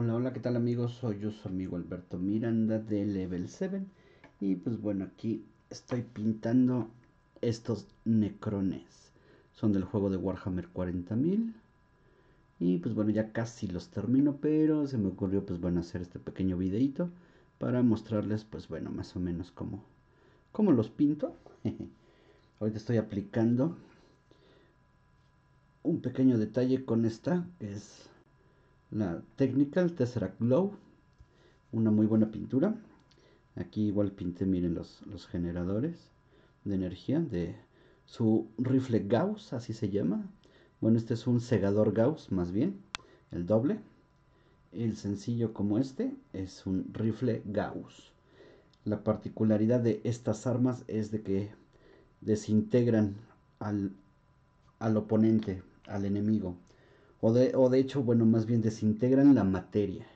Hola, hola, ¿qué tal amigos? Soy yo, su amigo Alberto Miranda de Level 7 y pues bueno, aquí estoy pintando estos necrones. Son del juego de Warhammer 40.000 y pues bueno, ya casi los termino, pero se me ocurrió pues bueno hacer este pequeño videito para mostrarles pues bueno, más o menos cómo, cómo los pinto. Ahorita estoy aplicando un pequeño detalle con esta, que es la Technical Tesseract Glow, una muy buena pintura. Aquí igual pinté, miren los, los generadores de energía de su rifle Gauss, así se llama. Bueno, este es un segador Gauss, más bien, el doble. El sencillo como este es un rifle Gauss. La particularidad de estas armas es de que desintegran al, al oponente, al enemigo. O de, o de hecho, bueno, más bien desintegran la materia.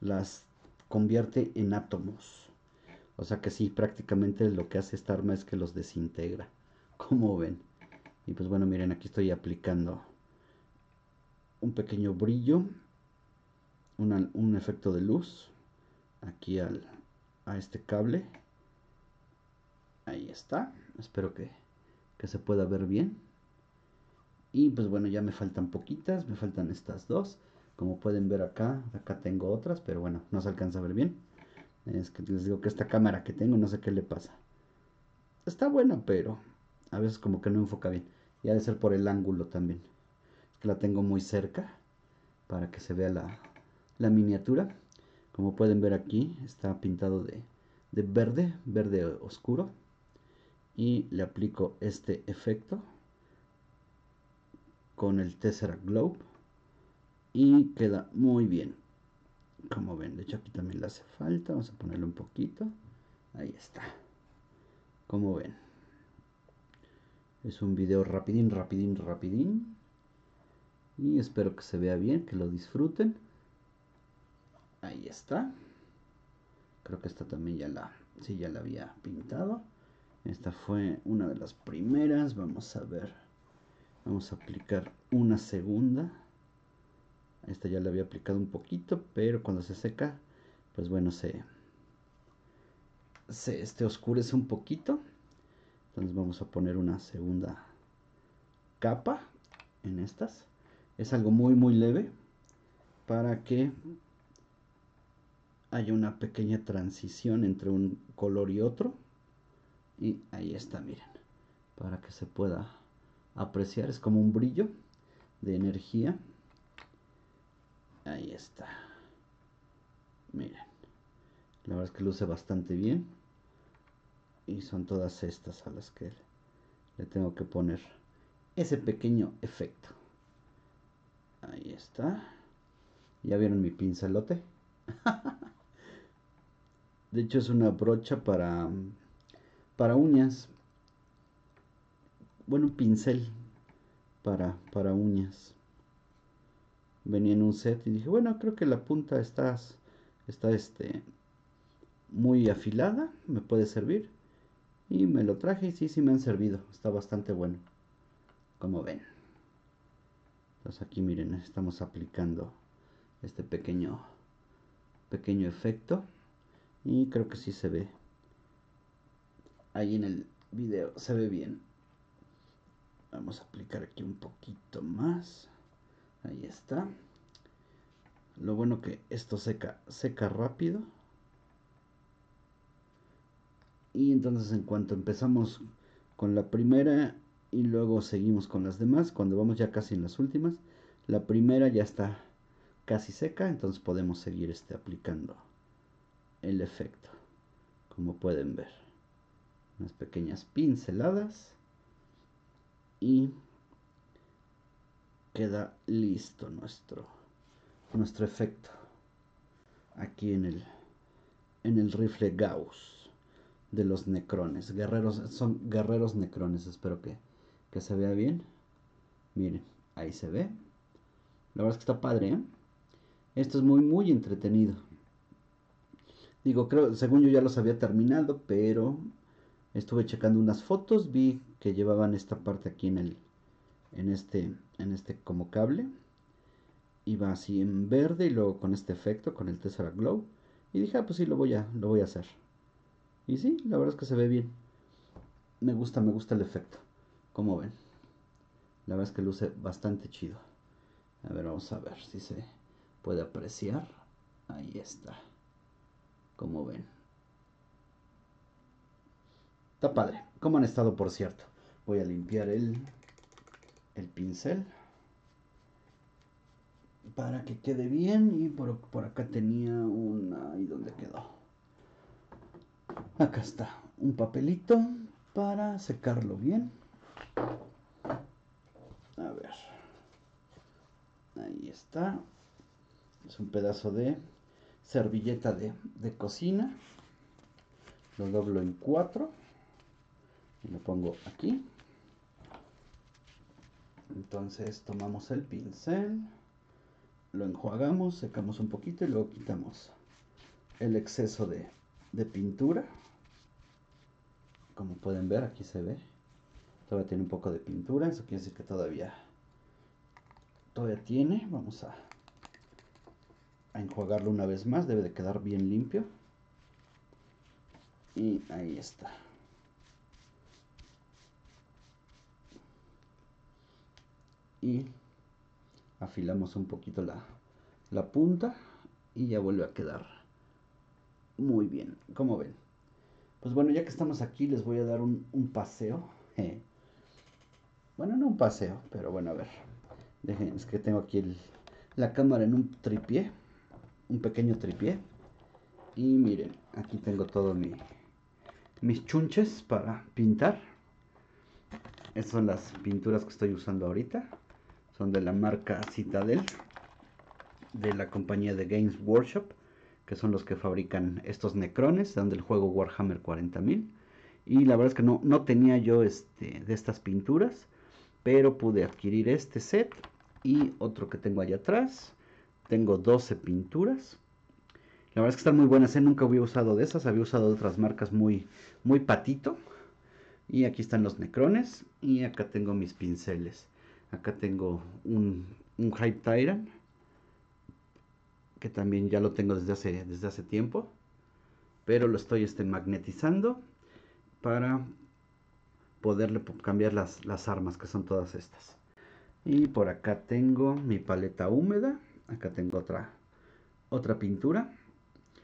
Las convierte en átomos. O sea que sí, prácticamente lo que hace esta arma es que los desintegra. Como ven. Y pues bueno, miren, aquí estoy aplicando un pequeño brillo. un efecto de luz. Aquí al, a este cable. Ahí está. Espero que, que se pueda ver bien. Y pues bueno, ya me faltan poquitas, me faltan estas dos. Como pueden ver acá, acá tengo otras, pero bueno, no se alcanza a ver bien. Es que les digo que esta cámara que tengo, no sé qué le pasa. Está buena, pero a veces como que no enfoca bien. Y ha de ser por el ángulo también. Es que la tengo muy cerca para que se vea la, la miniatura. Como pueden ver aquí, está pintado de, de verde, verde oscuro. Y le aplico este efecto con el Tesseract Globe y queda muy bien. Como ven, de hecho aquí también le hace falta vamos a ponerle un poquito. Ahí está. Como ven es un video rapidín, rapidín, rapidín. Y espero que se vea bien, que lo disfruten. Ahí está. Creo que esta también ya la, sí, ya la había pintado. Esta fue una de las primeras. Vamos a ver vamos a aplicar una segunda. Esta ya le había aplicado un poquito pero cuando se seca pues bueno se se este oscurece un poquito. Entonces vamos a poner una segunda capa en estas. Es algo muy muy leve para que haya una pequeña transición entre un color y otro. Y ahí está miren para que se pueda apreciar. Es como un brillo de energía. Ahí está. Miren. La verdad es que luce bastante bien. Y son todas estas a las que le tengo que poner ese pequeño efecto. Ahí está. ¿Ya vieron mi pincelote? de hecho es una brocha para, para uñas bueno, un pincel para, para uñas. Venía en un set y dije, bueno, creo que la punta está, está este, muy afilada, me puede servir. Y me lo traje y sí, sí me han servido, está bastante bueno. Como ven. Entonces aquí miren, estamos aplicando este pequeño, pequeño efecto. Y creo que sí se ve. Ahí en el video se ve bien. Vamos a aplicar aquí un poquito más. Ahí está. Lo bueno que esto seca, seca rápido. Y entonces en cuanto empezamos con la primera y luego seguimos con las demás, cuando vamos ya casi en las últimas, la primera ya está casi seca, entonces podemos seguir este, aplicando el efecto, como pueden ver. Unas pequeñas pinceladas y queda listo nuestro nuestro efecto aquí en el en el rifle Gauss de los necrones. Guerreros son guerreros necrones espero que, que se vea bien. Miren ahí se ve. La verdad es que está padre ¿eh? esto es muy muy entretenido. Digo creo según yo ya los había terminado pero estuve checando unas fotos vi que llevaban esta parte aquí en el en este en este como cable iba así en verde y luego con este efecto, con el Tesseract Glow. Y dije, ah, pues sí, lo voy a, lo voy a hacer. Y sí, la verdad es que se ve bien. Me gusta, me gusta el efecto. Como ven. La verdad es que luce bastante chido. A ver, vamos a ver si se puede apreciar. Ahí está. Como ven. Está padre. ¿Cómo han estado, por cierto? Voy a limpiar el, el pincel para que quede bien y por, por acá tenía una y dónde quedó acá está un papelito para secarlo bien. A ver ahí está. Es un pedazo de servilleta de, de cocina. Lo doblo en cuatro y lo pongo aquí entonces tomamos el pincel lo enjuagamos, secamos un poquito y luego quitamos el exceso de, pintura. Como pueden ver, aquí se ve. Todavía tiene un poco de pintura, eso quiere decir que todavía, todavía tiene. Vamos a, a enjuagarlo una vez más, debe de quedar bien limpio. Y ahí está. Y afilamos un poquito la, punta y ya vuelve a quedar muy bien, como ven. Pues bueno, ya que estamos aquí les voy a dar un, paseo. Bueno, no un paseo, pero bueno, a ver. Dejen, es que tengo aquí la cámara en un tripié, un pequeño tripié. Y miren, aquí tengo todo mi, mis chunches para pintar. Estas son las pinturas que estoy usando ahorita son de la marca Citadel, de la compañía de Games Workshop, que son los que fabrican estos necrones, dan del juego Warhammer 40.000. Y la verdad es que no, no tenía yo este, de estas pinturas, pero pude adquirir este set y otro que tengo allá atrás. Tengo 12 pinturas. La verdad es que están muy buenas, ¿eh? nunca había usado de esas, había usado otras marcas muy, muy patito. Y aquí están los necrones y acá tengo mis pinceles. Acá tengo un, un Hype Tyrant. Que también ya lo tengo desde hace, desde hace tiempo. Pero lo estoy este, magnetizando para poderle cambiar las, las armas que son todas estas. Y por acá tengo mi paleta húmeda. Acá tengo otra, otra pintura.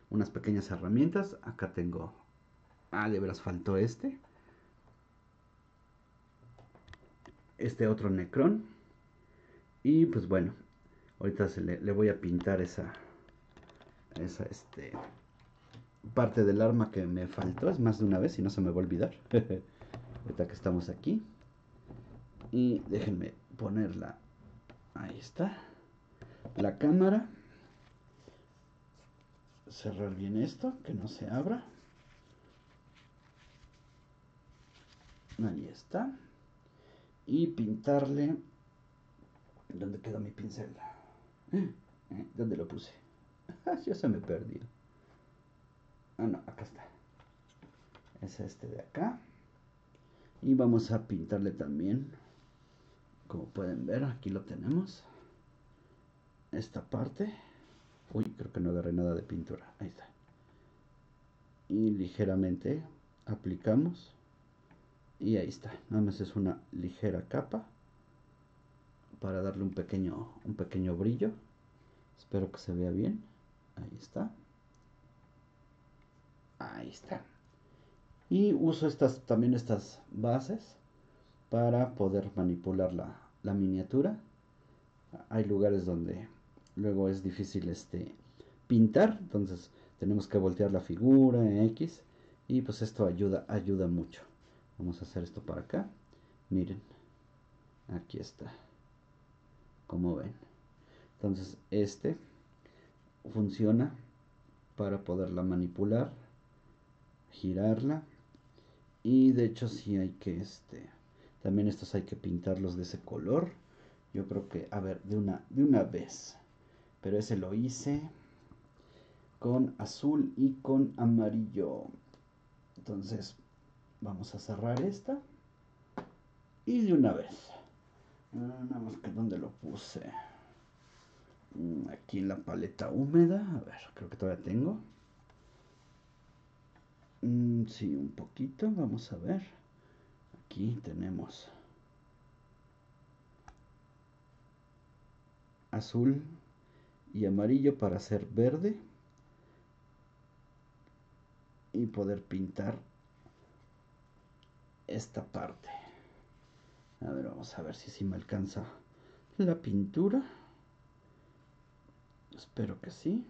Unas pequeñas herramientas. Acá tengo... Ah, de veras faltó este. Este otro Necron. Y pues bueno, ahorita se le, voy a pintar esa, esa este, parte del arma que me faltó. Es más de una vez y no se me va a olvidar. ahorita que estamos aquí. Y déjenme ponerla. Ahí está. La cámara. Cerrar bien esto, que no se abra. Ahí está y pintarle ¿dónde quedó mi pincel? ¿Eh? ¿dónde lo puse? ya se me perdió ah no, acá está. Es este de acá. Y vamos a pintarle también como pueden ver aquí lo tenemos. Esta parte. Uy creo que no agarré nada de pintura. Ahí está. Y ligeramente aplicamos y ahí está. Nada más es una ligera capa para darle un pequeño un pequeño brillo. Espero que se vea bien. Ahí está. Ahí está. Y uso estas también estas bases para poder manipular la, la miniatura. Hay lugares donde luego es difícil este pintar entonces tenemos que voltear la figura en X y pues esto ayuda ayuda mucho Vamos a hacer esto para acá. Miren. Aquí está. Como ven. Entonces este funciona para poderla manipular. Girarla. Y de hecho si hay que este... También estos hay que pintarlos de ese color. Yo creo que, a ver, de una, de una vez. Pero ese lo hice con azul y con amarillo. Entonces, Vamos a cerrar esta. Y de una vez. Ah, nada más que donde lo puse. Mm, aquí en la paleta húmeda, a ver, creo que todavía tengo. Mm, sí, un poquito, vamos a ver. Aquí tenemos azul y amarillo para hacer verde y poder pintar esta parte. A ver, vamos a ver si si me alcanza la pintura. Espero que sí.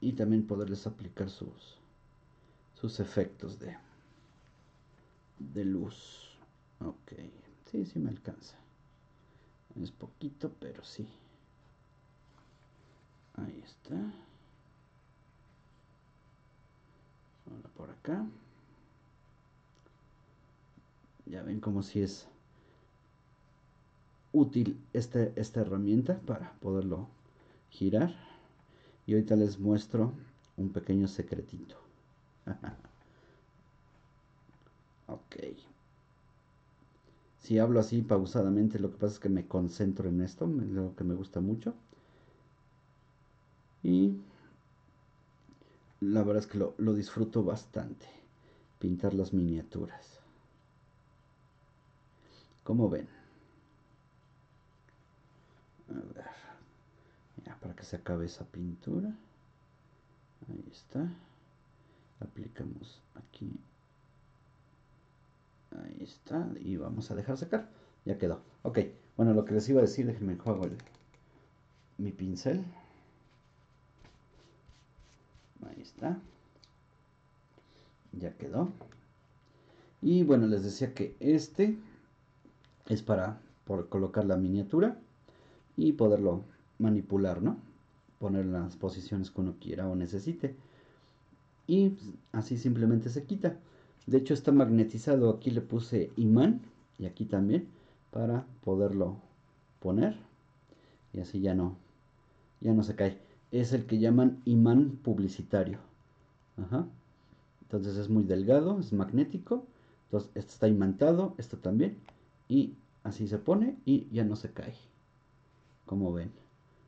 Y también poderles aplicar sus, sus efectos de, de luz. Ok, sí, sí me alcanza. Es poquito, pero sí. Ahí está. Ahora por acá. Ya ven como si es útil este, esta herramienta para poderlo girar. Y ahorita les muestro un pequeño secretito. ok. Si hablo así pausadamente, lo que pasa es que me concentro en esto, es lo que me gusta mucho. Y la verdad es que lo, lo disfruto bastante, pintar las miniaturas. Como ven. A ver. Ya, para que se acabe esa pintura. Ahí está. Aplicamos aquí Ahí está. Y vamos a dejar secar. Ya quedó. Ok. Bueno, lo que les iba a decir, déjenme juego el, mi pincel. Ahí está. Ya quedó. Y bueno, les decía que este es para por colocar la miniatura y poderlo manipular, ¿no? Poner las posiciones que uno quiera o necesite. Y así simplemente se quita. De hecho está magnetizado. Aquí le puse imán y aquí también para poderlo poner. Y así ya no, ya no se cae. Es el que llaman imán publicitario. Ajá. Entonces es muy delgado, es magnético. Entonces este está imantado, esto también. Y así se pone y ya no se cae. Como ven.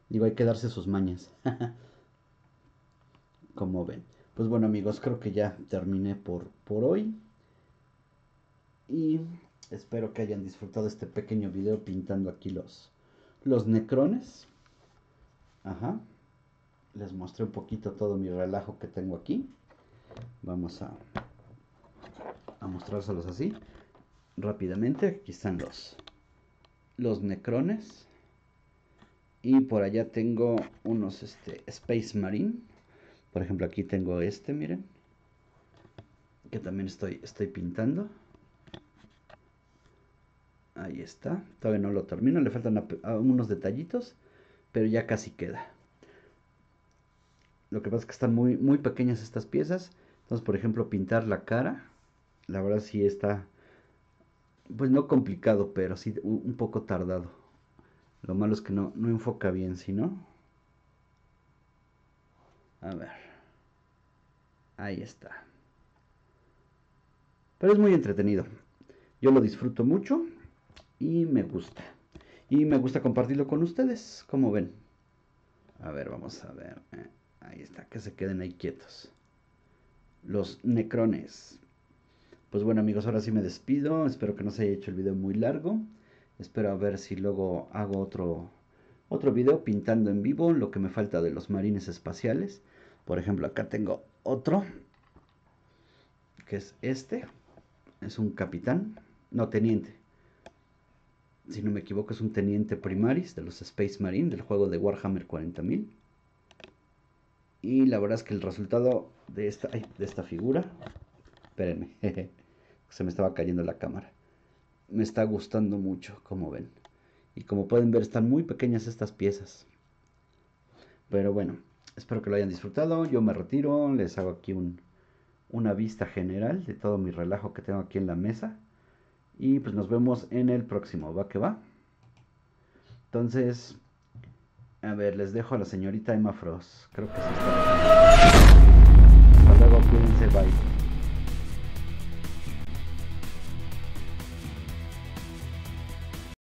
Digo, hay que darse sus mañas. Como ven. Pues bueno amigos, creo que ya terminé por, por hoy. Y espero que hayan disfrutado este pequeño video pintando aquí los, los necrones. Ajá. Les mostré un poquito todo mi relajo que tengo aquí. Vamos a, a mostrárselos así. Rápidamente. Aquí están los, los necrones. Y por allá tengo unos este, Space Marine por ejemplo, aquí tengo este, miren. Que también estoy, estoy pintando. Ahí está. Todavía no lo termino. Le faltan unos detallitos. Pero ya casi queda. Lo que pasa es que están muy, muy pequeñas estas piezas. Entonces, por ejemplo, pintar la cara. La verdad sí está... Pues no complicado, pero sí un, poco tardado. Lo malo es que no, no enfoca bien, si no... A ver. Ahí está. Pero es muy entretenido. Yo lo disfruto mucho y me gusta. Y me gusta compartirlo con ustedes, como ven. A ver, vamos a ver. Eh, ahí está, que se queden ahí quietos. Los necrones. Pues bueno amigos, ahora sí me despido. Espero que no se haya hecho el video muy largo. Espero a ver si luego hago otro, otro video pintando en vivo lo que me falta de los marines espaciales. Por ejemplo, acá tengo otro, que es este. Es un capitán, no teniente. Si no me equivoco, es un teniente primaris de los Space Marine del juego de Warhammer 40.000. Y la verdad es que el resultado de esta, de esta figura, espérenme, se me estaba cayendo la cámara. Me está gustando mucho, como ven. Y como pueden ver, están muy pequeñas estas piezas. Pero bueno, Espero que lo hayan disfrutado. Yo me retiro, les hago aquí una vista general de todo mi relajo que tengo aquí en la mesa. Y pues nos vemos en el próximo, ¿va que va? Entonces, a ver, les dejo a la señorita Emma Frost. Creo que sí está. Hasta luego, cuídense, bye.